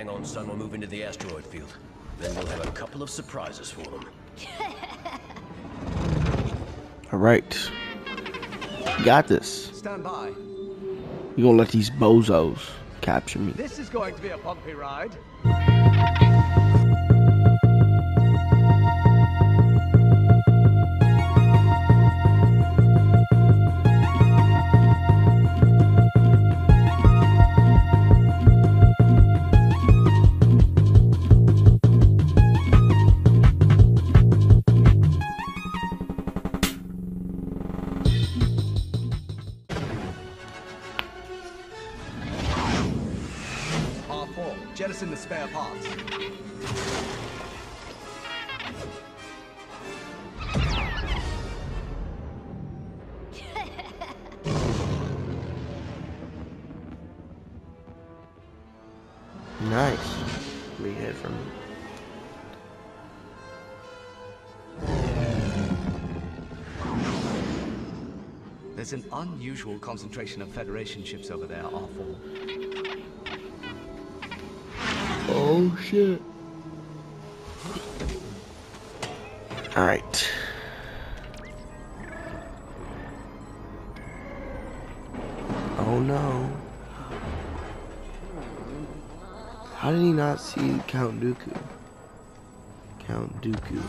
Hang on, son. We'll move into the asteroid field. Then we'll have a couple of surprises for them. All right. Got this. Stand by. You gonna let these bozos capture me? This is going to be a bumpy ride. Jettison the spare parts. Nice. We head from. There's an unusual concentration of Federation ships over there, R4. Oh shit. All right. Oh no. How did he not see Count Dooku? Count Dooku.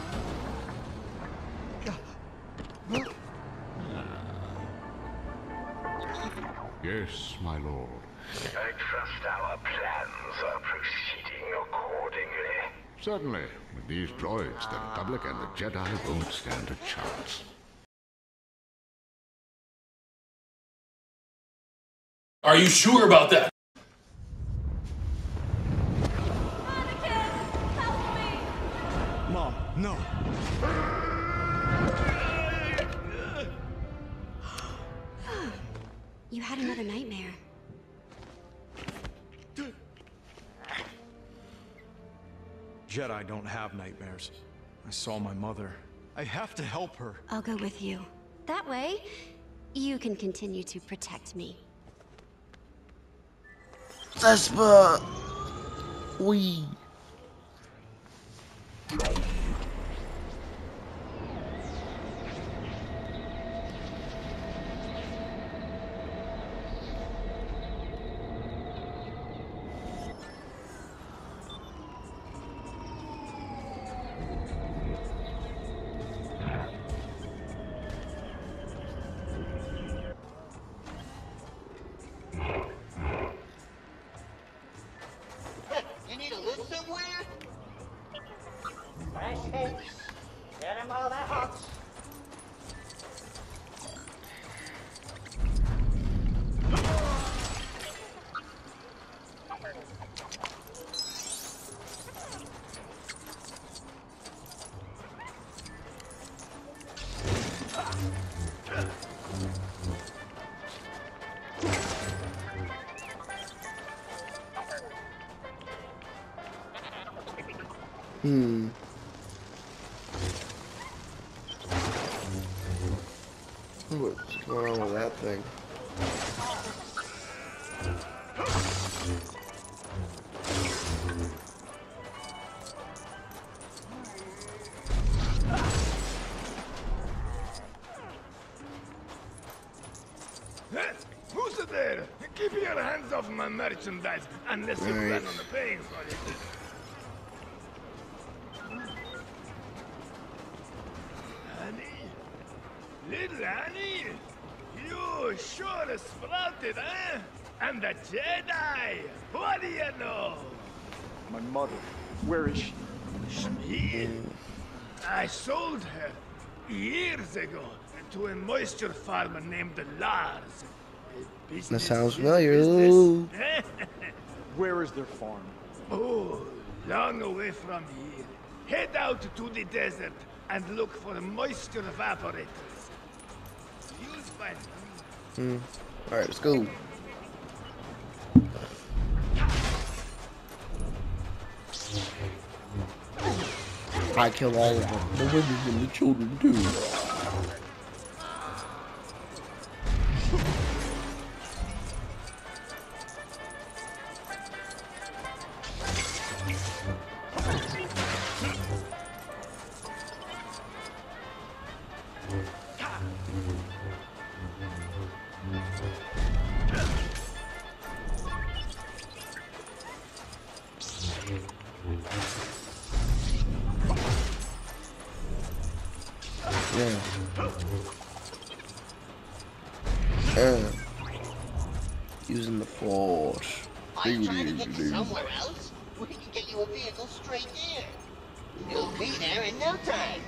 Yes, my lord. I trust our plans are proceeding accordingly. Certainly. With these droids, the Republic and the Jedi won't stand a chance. Are you sure about that? Help me! Mom, no. You had another nightmare. Jedi don't have nightmares. I saw my mother. I have to help her. I'll go with you. That way, you can continue to protect me. Vespa. We. Hmm. What's going on with that thing? Sure sprouted, eh? And the Jedi? What do you know? My mother. Where is she? Me? I sold her years ago to a moisture farmer named Lars. That Business sounds is familiar. Where is their farm? Oh, long away from here. Head out to the desert and look for moisture evaporators. You'll find Mm. them. All right, let's go. I kill all of them, the women and the children too. Yeah. Uh, using the force. Are you trying to get somewhere else? We can get you a vehicle straight there. You'll be there in no time.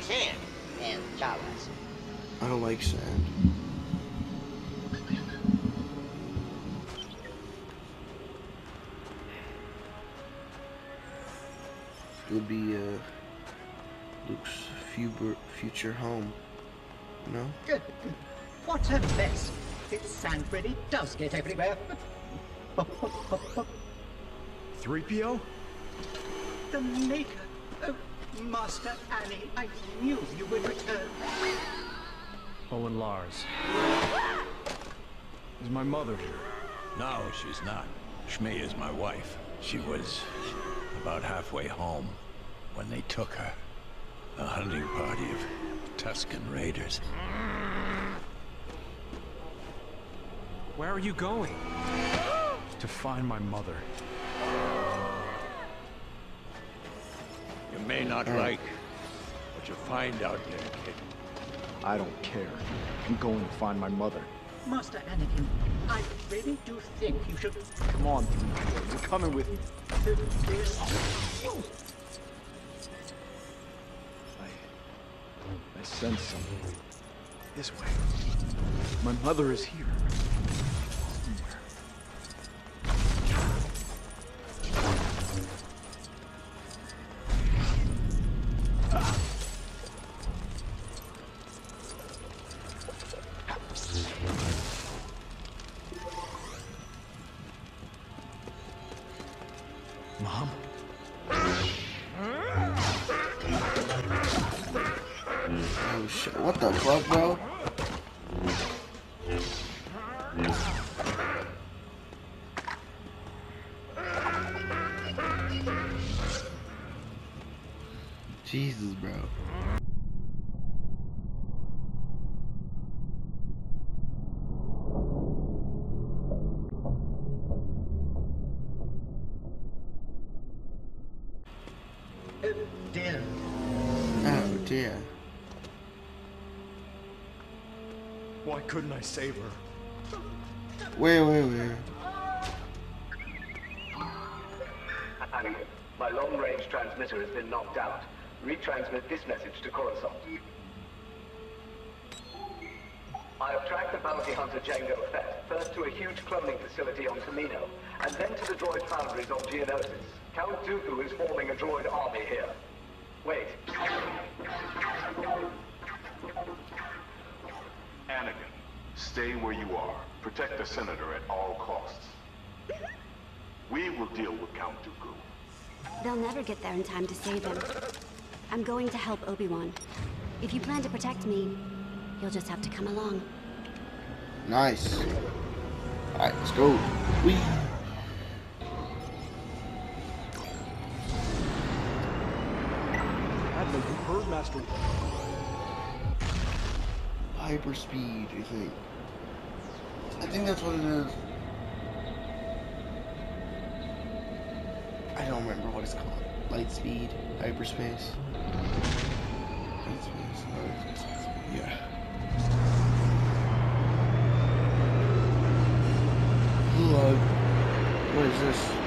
Like sand. And Jawas. I don't like sand. It'll be uh, Luke's future home. No? Good. What a mess. This sand really does get everywhere. 3PO? The Maker. Oh, Master Ani, I knew you would return. Oh, Owen Lars. Is my mother here? No, she's not. Shmi is my wife. She was about halfway home when they took her. A hunting party of Tusken raiders. Where are you going? to find my mother. You may not like what you find out there, kid. I don't care. I'm going to find my mother. Master Anakin, I really do think you should... Come on, 3PO. You're coming with me. I, I sense something. This way. My mother is here. Oh, dear. Oh dear. Why couldn't I save her? Wait, wait, wait. Anakin, my long-range transmitter has been knocked out. Retransmit this message to Coruscant. I have tracked the bounty hunter Jango Fett, first to a huge cloning facility on Kamino, and then to the droid foundries on Geonosis. Count Dooku is forming a droid army here. Wait. Anakin, stay where you are. Protect the Senator at all costs. We will deal with Count Dooku. They'll never get there in time to save him. I'm going to help Obi-Wan. If you plan to protect me, you'll just have to come along. Nice. Alright, let's go. We. Heard Master... Hyperspeed, I think. I think that's what it is. I don't remember what it's called. Light speed, hyperspace. Light space, light space, yeah. Lord, what is this?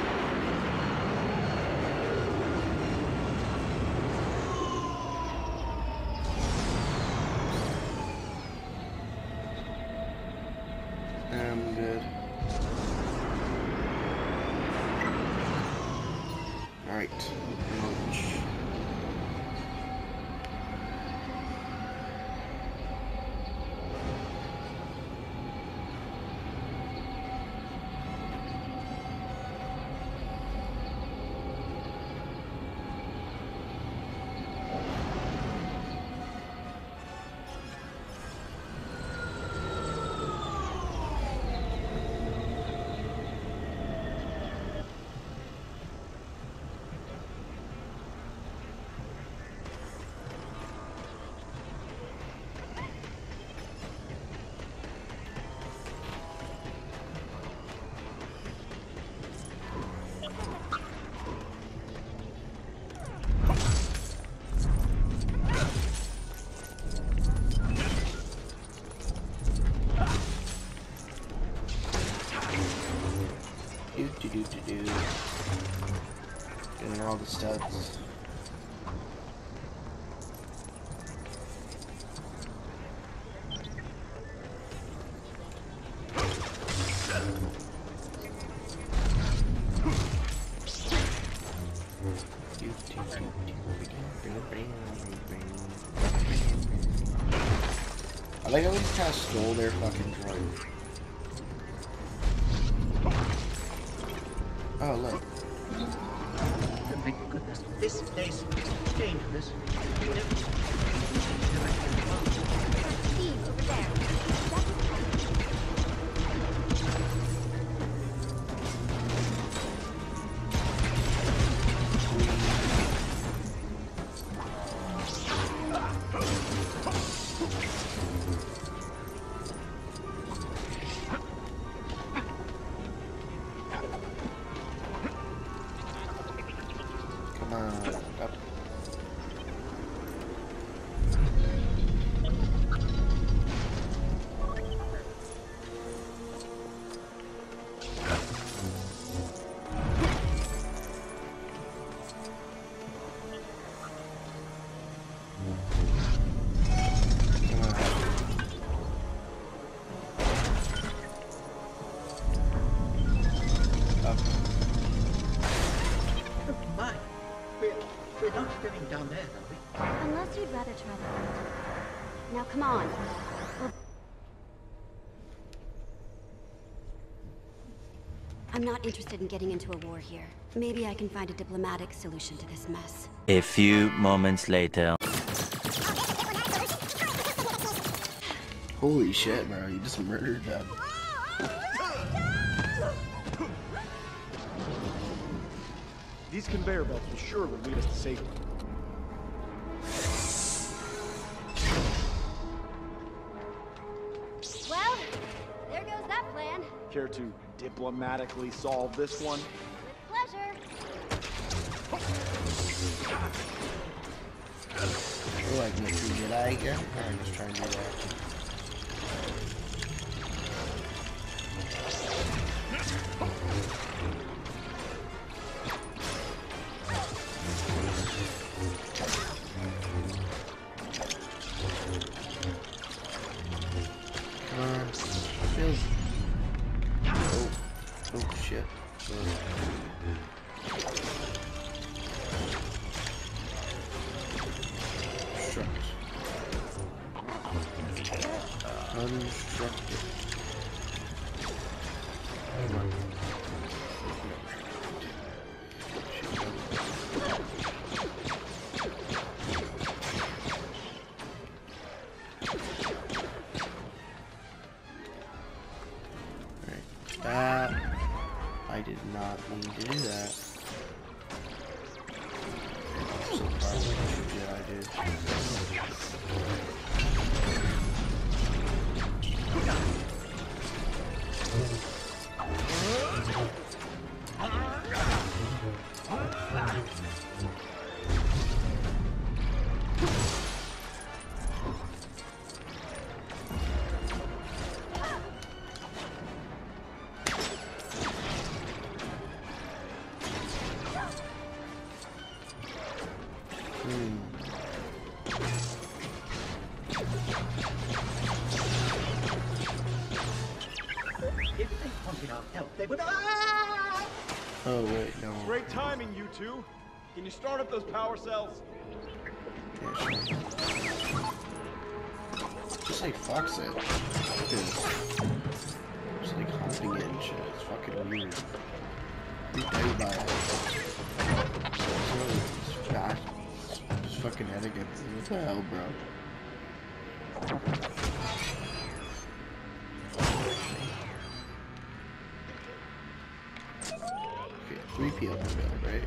The studs. I like how we just kind of stole their fucking Come on. I'm not interested in getting into a war here. Maybe I can find a diplomatic solution to this mess. A few moments later. Holy shit, bro. You just murdered them. These conveyor belts will surely lead us to safety. Care to diplomatically solve this one? Pleasure. You're like Mr. Jedi again? I'm just trying to do that. Unstructured. You two. Can you start up those power cells? Just like Fox said. Just like humping in shit. It's fucking weird. It? It's fast. It's fucking etiquette. What the hell, bro? Okay, three PL to go, right?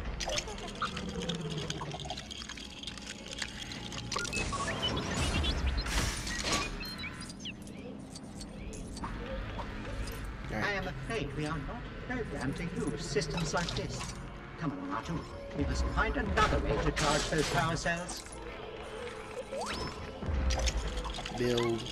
I am afraid we are not programmed to use systems like this. Come on, R2. We must find another way to charge those power cells. Build.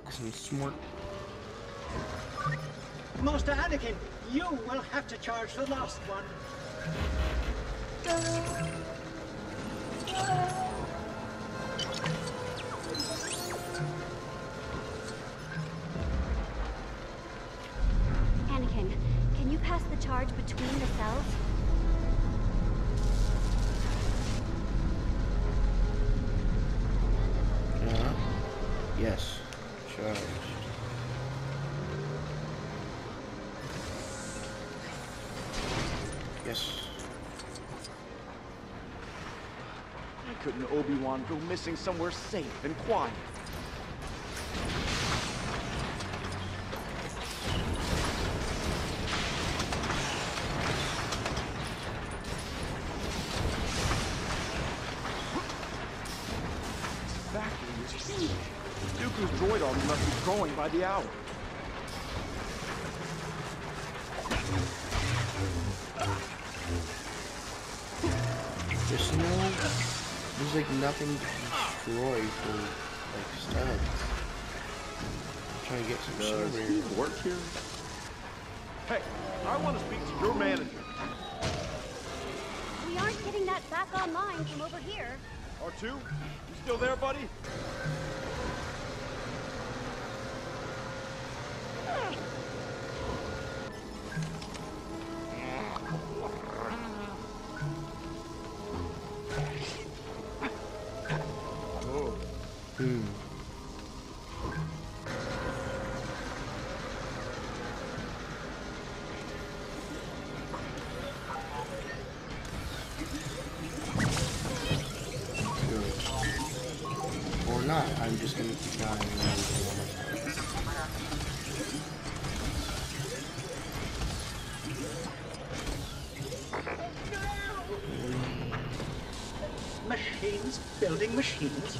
Figured it out, because I'm smart. Master Anakin, you will have to charge the last one. Anakin, can you pass the charge between the cells? Obi-Wan go missing somewhere safe and quiet? This factory is huge. Dooku's droid army must be growing by the hour. There's no, there's like nothing to destroy for like studs. I'm trying to get some shit over Does here. he work here? Hey, I want to speak to your manager. We aren't getting that back online from over here. R2, you still there, buddy? Building machines building machines.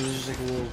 So there's just like a little,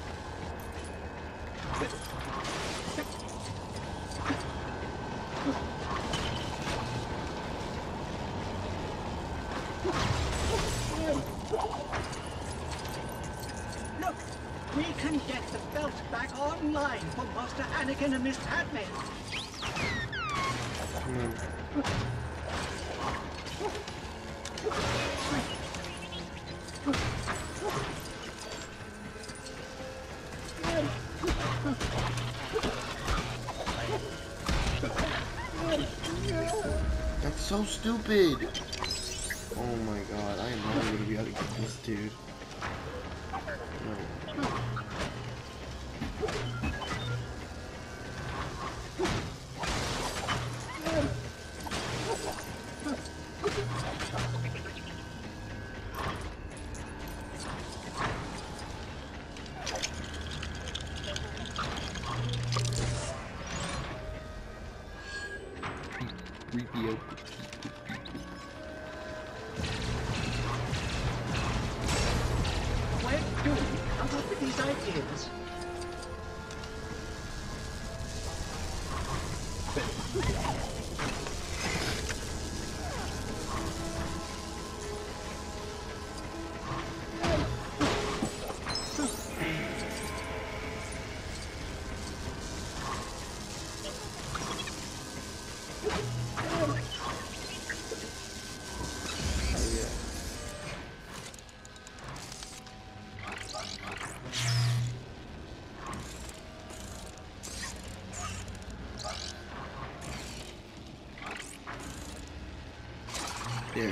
That's so stupid. Oh my god, I am not gonna be able to get this dude. No.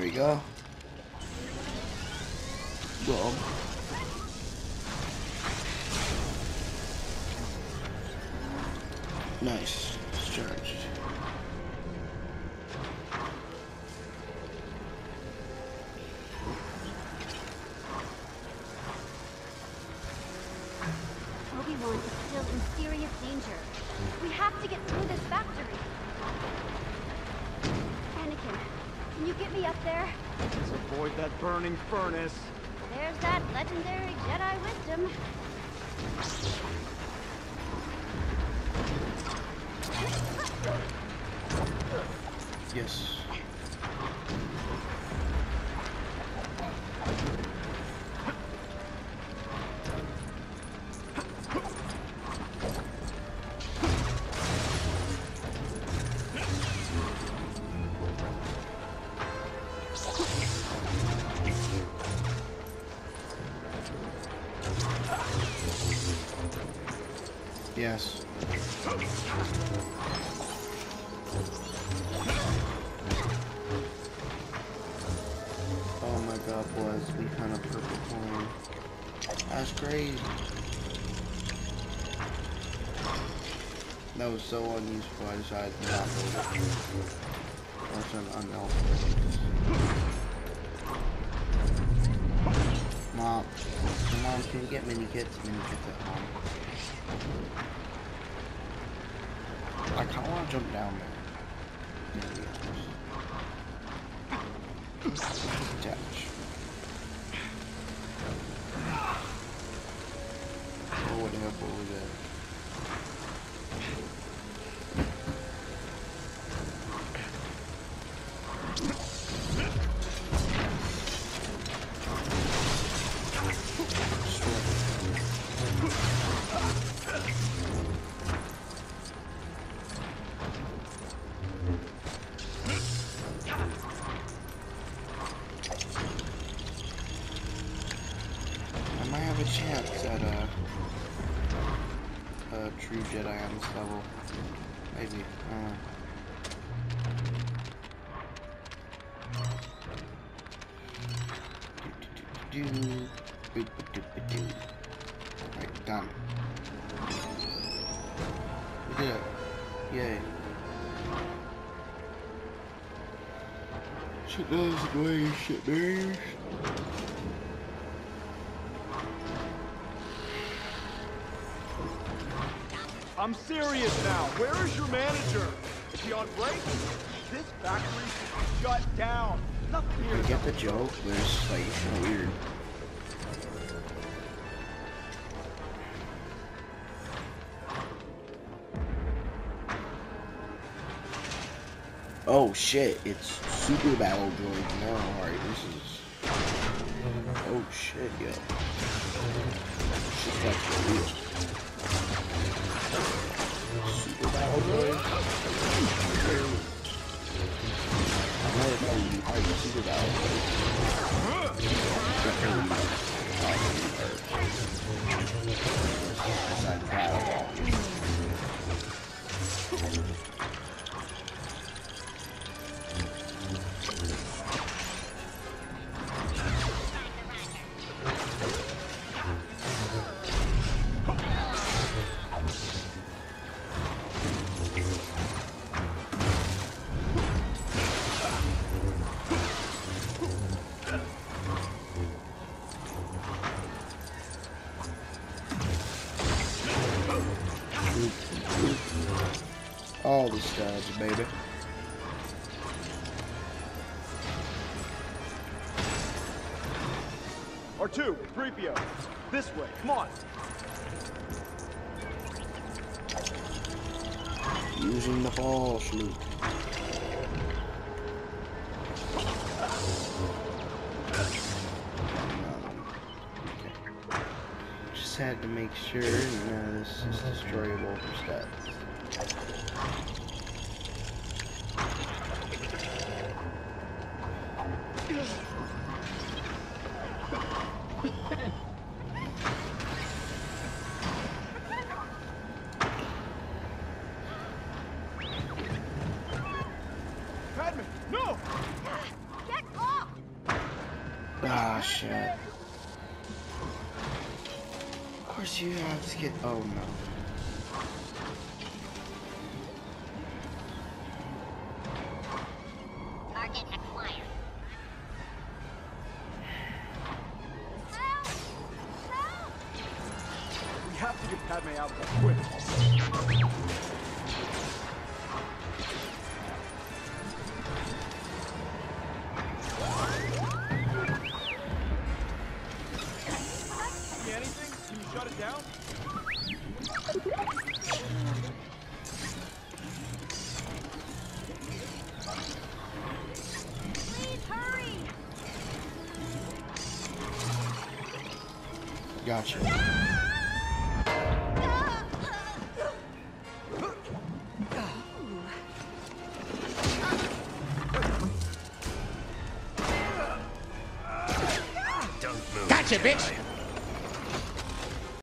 We go. Legendary Jedi wisdom. Yes. So unuseful, I decided to not load it. That's an unhelpful. Mom, mom, can you get mini kits? Mini kits at home. I kind of want to jump down there. Yeah, yeah. This. Maybe. Know. Do, do, do. Alright, done. We did it. Yay. Shit does way shit does. I'm serious now. Where is your manager? Is he on break? This factory shut down. Nothing here. I get the joke, but it's like weird. Oh shit, it's Super Battle Droid now. Alright, this is. Oh shit, yo. All the stabs, baby. R2, 3PO. This way, come on. Using the force, Luke. Just had to make sure none of this is destroyable for stats. Have to get Padme out there, quick. See anything? Can you shut it down? Please hurry! Gotcha. Don't. Gotcha, bitch!